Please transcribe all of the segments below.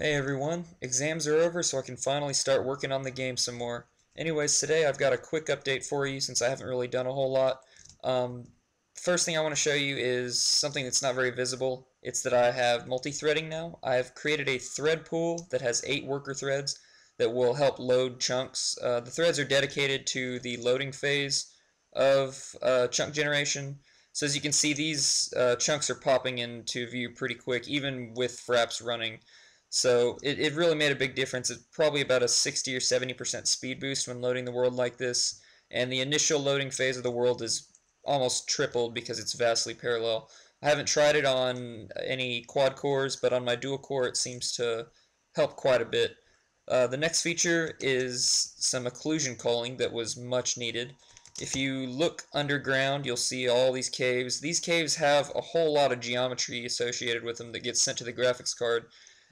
Hey everyone, exams are over so I can finally start working on the game some more. Anyways, today I've got a quick update for you since I haven't really done a whole lot. Um, first thing I want to show you is something that's not very visible. It's that I have multi-threading now. I've created a thread pool that has eight worker threads that will help load chunks. Uh, the threads are dedicated to the loading phase of uh, chunk generation. So as you can see, these uh, chunks are popping into view pretty quick, even with fraps running. So it, it really made a big difference. It's probably about a 60 or 70% speed boost when loading the world like this. And the initial loading phase of the world is almost tripled because it's vastly parallel. I haven't tried it on any quad cores, but on my dual core it seems to help quite a bit. Uh, the next feature is some occlusion culling that was much needed. If you look underground, you'll see all these caves. These caves have a whole lot of geometry associated with them that gets sent to the graphics card,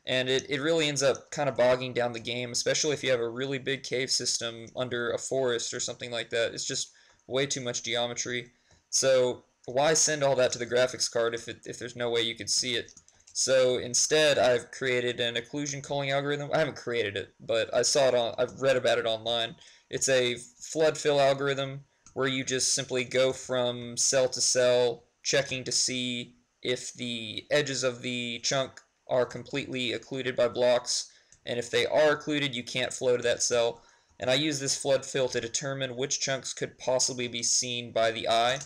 and it, it really ends up kind of bogging down the game, especially if you have a really big cave system under a forest or something like that. It's just way too much geometry. So why send all that to the graphics card if, it, if there's no way you could see it? So instead, I've created an occlusion culling algorithm. I haven't created it, but I saw it on. I've read about it online. It's a flood fill algorithm where you just simply go from cell to cell, checking to see if the edges of the chunk are completely occluded by blocks, and if they are occluded, you can't flow to that cell. And I use this flood fill to determine which chunks could possibly be seen by the eye.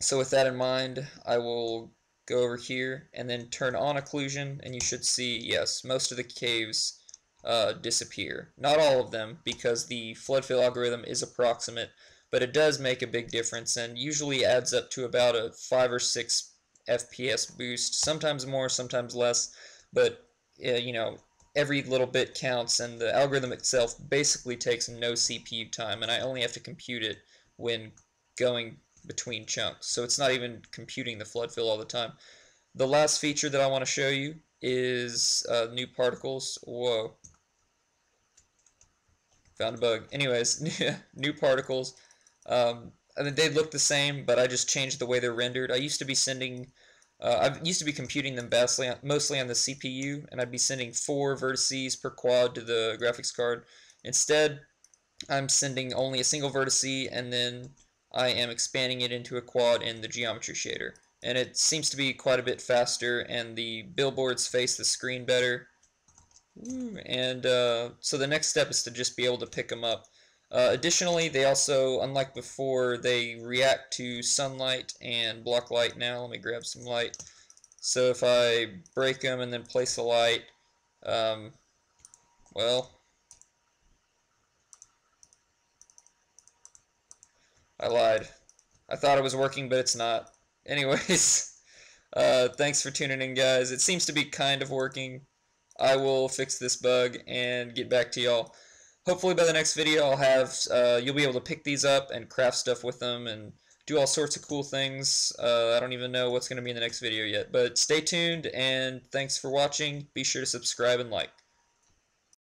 So with that in mind, I will go over here and then turn on occlusion, and you should see, yes, most of the caves uh, disappear. Not all of them, because the flood fill algorithm is approximate, but it does make a big difference and usually adds up to about a 5 or 6 FPS boost, sometimes more, sometimes less, but uh, you know, every little bit counts and the algorithm itself basically takes no CPU time and I only have to compute it when going between chunks. So it's not even computing the flood fill all the time. The last feature that I want to show you is uh, new particles. Whoa. Found a bug. Anyways, new particles. Um, I mean, they look the same, but I just changed the way they're rendered. I used to be sending, uh, I used to be computing them mostly on, mostly on the CPU, and I'd be sending four vertices per quad to the graphics card. Instead, I'm sending only a single vertice, and then I am expanding it into a quad in the geometry shader. And it seems to be quite a bit faster, and the billboards face the screen better. And uh, so the next step is to just be able to pick them up. Uh, additionally, they also, unlike before, they react to sunlight and block light now. Let me grab some light. So if I break them and then place a light, um, well, I lied. I thought it was working, but it's not. Anyways, uh, thanks for tuning in, guys. It seems to be kind of working. I will fix this bug and get back to y'all hopefully by the next video I'll have, uh, you'll be able to pick these up and craft stuff with them and do all sorts of cool things. Uh, I don't even know what's going to be in the next video yet, but stay tuned and thanks for watching. Be sure to subscribe and like.